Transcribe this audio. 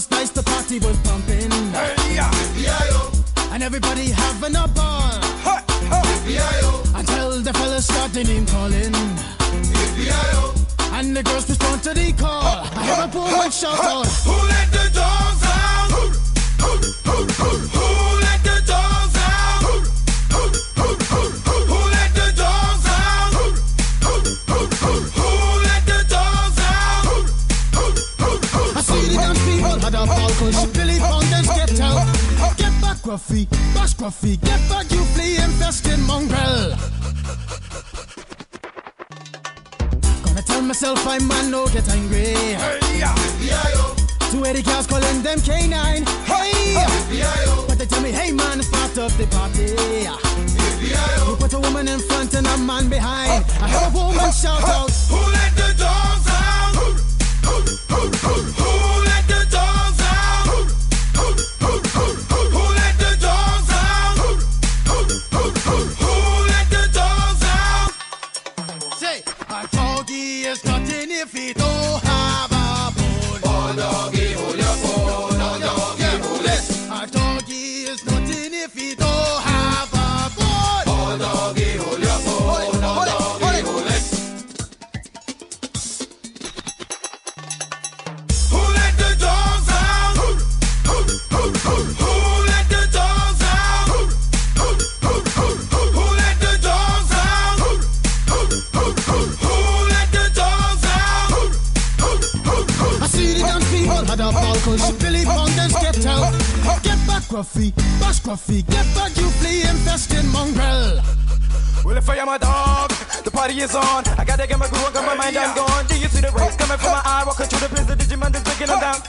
Was nice, the party was pumping. Hey, yeah. And everybody having a ball. Ha, ha. Until the fellas started name calling. And the girls respond to the call. I hear a woman shout out. Had a ball cause Billy Fountains get out. Get back, Gruffy, bash Gruffy, get back, you flea infested mongrel. Gonna tell myself I'm man, no get angry. Hey, yeah. Two Eddie cows calling them canine. Hey! But they tell me, hey man, it's part of the party. You put a woman in front and a man behind. I hear a woman shout out. Say, a doggy is nothing if he don't have a bone. Oh, doggy, hold your bone. Oh, doggy, hold it. A doggy is nothing if he had a cause Billy Fountains get out. Get back, Gruffy, bash Gruffy, get back, you flea infested mongrel. Well, if I am a dog, the party is on. I gotta get my groove on, got my mind, I'm gone. Do you see the rays coming from my eye? Walking through the prison, Digimon is breaking them down.